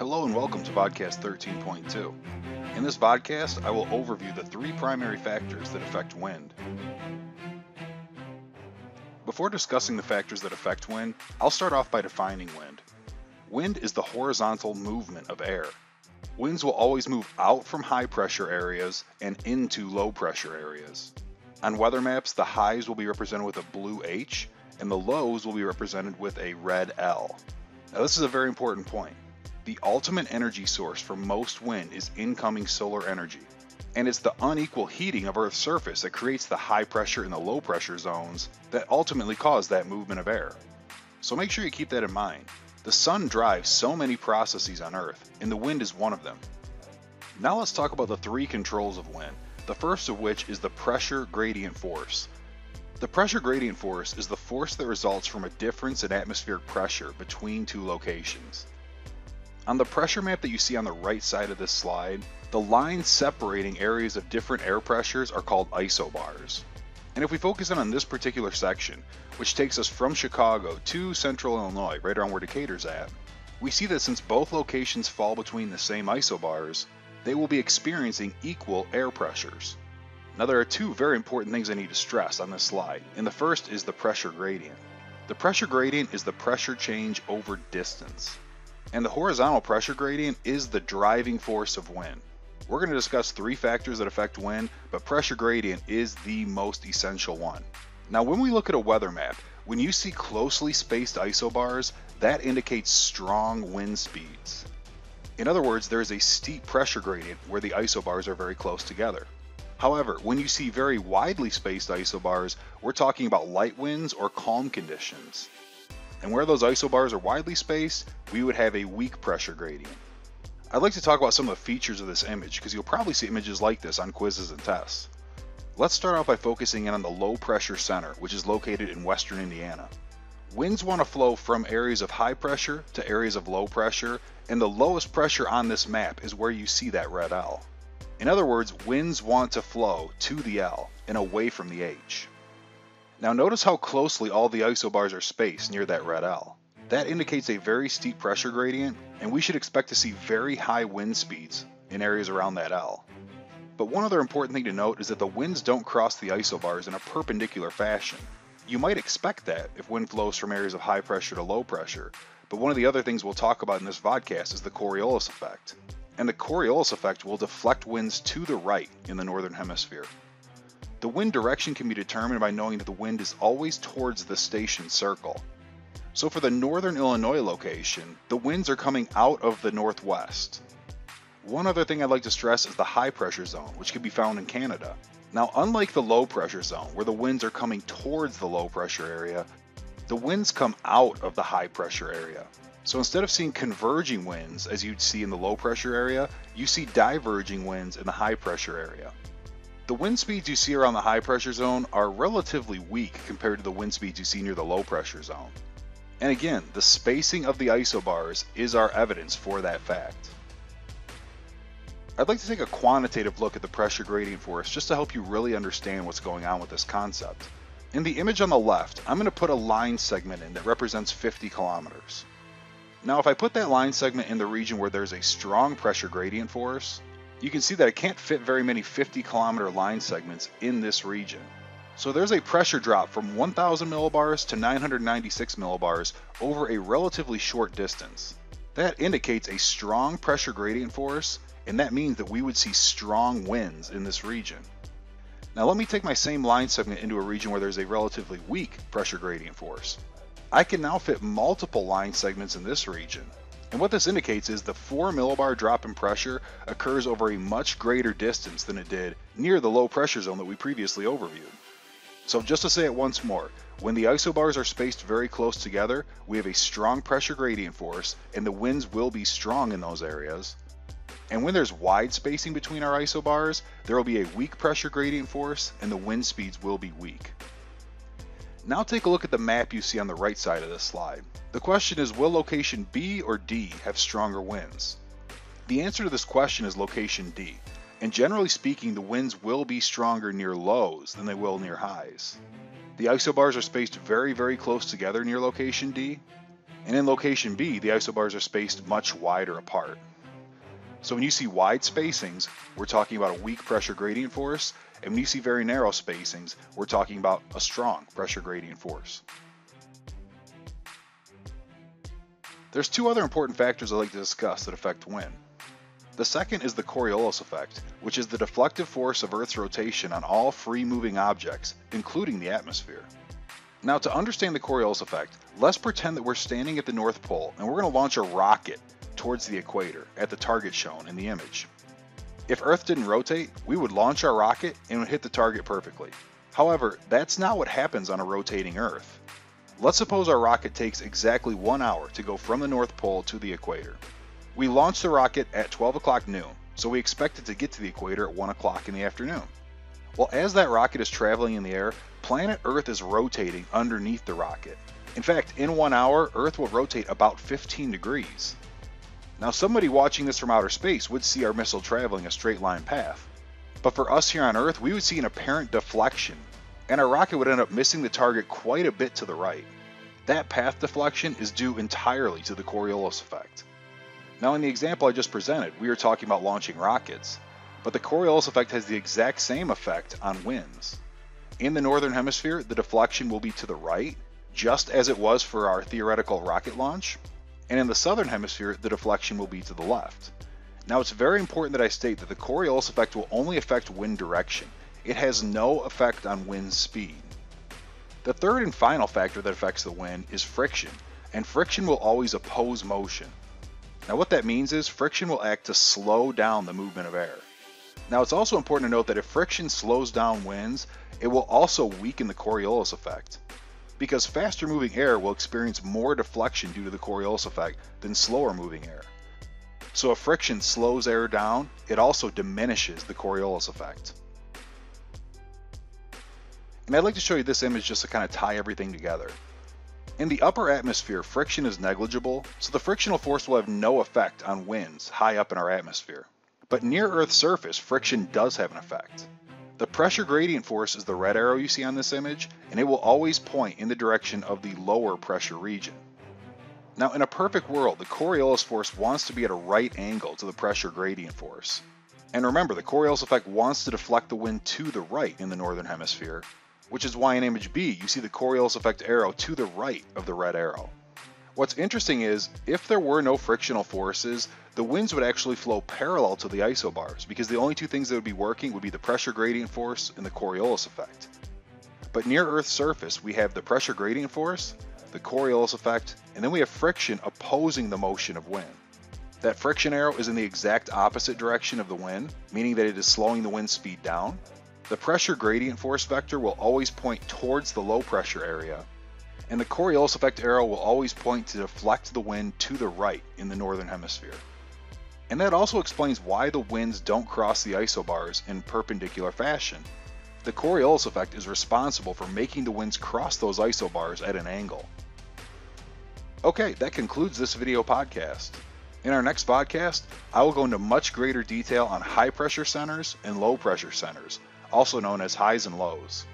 Hello and welcome to Vodcast 13.2. In this podcast, I will overview the three primary factors that affect wind. Before discussing the factors that affect wind, I'll start off by defining wind. Wind is the horizontal movement of air. Winds will always move out from high pressure areas and into low pressure areas. On weather maps, the highs will be represented with a blue H and the lows will be represented with a red L. Now, this is a very important point. The ultimate energy source for most wind is incoming solar energy, and it's the unequal heating of Earth's surface that creates the high pressure and the low pressure zones that ultimately cause that movement of air. So make sure you keep that in mind. The sun drives so many processes on Earth, and the wind is one of them. Now let's talk about the three controls of wind, the first of which is the pressure gradient force. The pressure gradient force is the force that results from a difference in atmospheric pressure between two locations. On the pressure map that you see on the right side of this slide, the lines separating areas of different air pressures are called isobars. And if we focus in on this particular section, which takes us from Chicago to central Illinois, right around where Decatur's at, we see that since both locations fall between the same isobars, they will be experiencing equal air pressures. Now there are two very important things I need to stress on this slide, and the first is the pressure gradient. The pressure gradient is the pressure change over distance. And the horizontal pressure gradient is the driving force of wind. We're going to discuss three factors that affect wind, but pressure gradient is the most essential one. Now, when we look at a weather map, when you see closely spaced isobars, that indicates strong wind speeds. In other words, there is a steep pressure gradient where the isobars are very close together. However, when you see very widely spaced isobars, we're talking about light winds or calm conditions. And where those isobars are widely spaced, we would have a weak pressure gradient. I'd like to talk about some of the features of this image because you'll probably see images like this on quizzes and tests. Let's start off by focusing in on the low pressure center, which is located in western Indiana. Winds want to flow from areas of high pressure to areas of low pressure, and the lowest pressure on this map is where you see that red L. In other words, winds want to flow to the L and away from the H. Now notice how closely all the isobars are spaced near that red L. That indicates a very steep pressure gradient, and we should expect to see very high wind speeds in areas around that L. But one other important thing to note is that the winds don't cross the isobars in a perpendicular fashion. You might expect that if wind flows from areas of high pressure to low pressure, but one of the other things we'll talk about in this vodcast is the Coriolis effect. And the Coriolis effect will deflect winds to the right in the northern hemisphere. The wind direction can be determined by knowing that the wind is always towards the station circle. So for the northern Illinois location, the winds are coming out of the northwest. One other thing I'd like to stress is the high pressure zone, which can be found in Canada. Now, unlike the low pressure zone, where the winds are coming towards the low pressure area, the winds come out of the high pressure area. So instead of seeing converging winds as you'd see in the low pressure area, you see diverging winds in the high pressure area. The wind speeds you see around the high pressure zone are relatively weak compared to the wind speeds you see near the low pressure zone. And again, the spacing of the isobars is our evidence for that fact. I'd like to take a quantitative look at the pressure gradient force just to help you really understand what's going on with this concept. In the image on the left, I'm going to put a line segment in that represents 50 kilometers. Now if I put that line segment in the region where there's a strong pressure gradient force, you can see that I can't fit very many 50 kilometer line segments in this region. So there's a pressure drop from 1000 millibars to 996 millibars over a relatively short distance. That indicates a strong pressure gradient force, and that means that we would see strong winds in this region. Now let me take my same line segment into a region where there's a relatively weak pressure gradient force. I can now fit multiple line segments in this region, and what this indicates is the 4 millibar drop in pressure occurs over a much greater distance than it did near the low pressure zone that we previously overviewed. So just to say it once more, when the isobars are spaced very close together, we have a strong pressure gradient force and the winds will be strong in those areas. And when there's wide spacing between our isobars, there will be a weak pressure gradient force and the wind speeds will be weak. Now take a look at the map you see on the right side of this slide. The question is, will location B or D have stronger winds? The answer to this question is location D, and generally speaking, the winds will be stronger near lows than they will near highs. The isobars are spaced very, very close together near location D, And in location B, the isobars are spaced much wider apart. So when you see wide spacings, we're talking about a weak pressure gradient force, and when you see very narrow spacings, we're talking about a strong pressure gradient force. There's two other important factors I'd like to discuss that affect wind. The second is the Coriolis effect, which is the deflective force of Earth's rotation on all free moving objects, including the atmosphere. Now to understand the Coriolis effect, let's pretend that we're standing at the North Pole and we're going to launch a rocket towards the equator at the target shown in the image. If Earth didn't rotate, we would launch our rocket and would hit the target perfectly. However, that's not what happens on a rotating Earth. Let's suppose our rocket takes exactly one hour to go from the North Pole to the equator. We launch the rocket at 12 o'clock noon, so we expect it to get to the equator at 1 o'clock in the afternoon. Well, as that rocket is traveling in the air, planet Earth is rotating underneath the rocket. In fact, in one hour, Earth will rotate about 15 degrees. Now, somebody watching this from outer space would see our missile traveling a straight line path. But for us here on Earth, we would see an apparent deflection and our rocket would end up missing the target quite a bit to the right. That path deflection is due entirely to the Coriolis effect. Now in the example I just presented, we are talking about launching rockets, but the Coriolis effect has the exact same effect on winds. In the northern hemisphere, the deflection will be to the right, just as it was for our theoretical rocket launch, and in the southern hemisphere, the deflection will be to the left. Now it's very important that I state that the Coriolis effect will only affect wind direction it has no effect on wind speed. The third and final factor that affects the wind is friction, and friction will always oppose motion. Now what that means is friction will act to slow down the movement of air. Now it's also important to note that if friction slows down winds, it will also weaken the Coriolis effect. Because faster moving air will experience more deflection due to the Coriolis effect than slower moving air. So if friction slows air down, it also diminishes the Coriolis effect. And I'd like to show you this image just to kind of tie everything together. In the upper atmosphere, friction is negligible, so the frictional force will have no effect on winds high up in our atmosphere. But near Earth's surface, friction does have an effect. The pressure gradient force is the red arrow you see on this image, and it will always point in the direction of the lower pressure region. Now in a perfect world, the Coriolis force wants to be at a right angle to the pressure gradient force. And remember, the Coriolis effect wants to deflect the wind to the right in the northern hemisphere, which is why in image B you see the Coriolis effect arrow to the right of the red arrow. What's interesting is, if there were no frictional forces, the winds would actually flow parallel to the isobars, because the only two things that would be working would be the pressure gradient force and the Coriolis effect. But near Earth's surface, we have the pressure gradient force, the Coriolis effect, and then we have friction opposing the motion of wind. That friction arrow is in the exact opposite direction of the wind, meaning that it is slowing the wind speed down, the pressure gradient force vector will always point towards the low pressure area, and the Coriolis effect arrow will always point to deflect the wind to the right in the northern hemisphere. And that also explains why the winds don't cross the isobars in perpendicular fashion. The Coriolis effect is responsible for making the winds cross those isobars at an angle. Okay, that concludes this video podcast. In our next podcast, I will go into much greater detail on high pressure centers and low pressure centers, also known as highs and lows.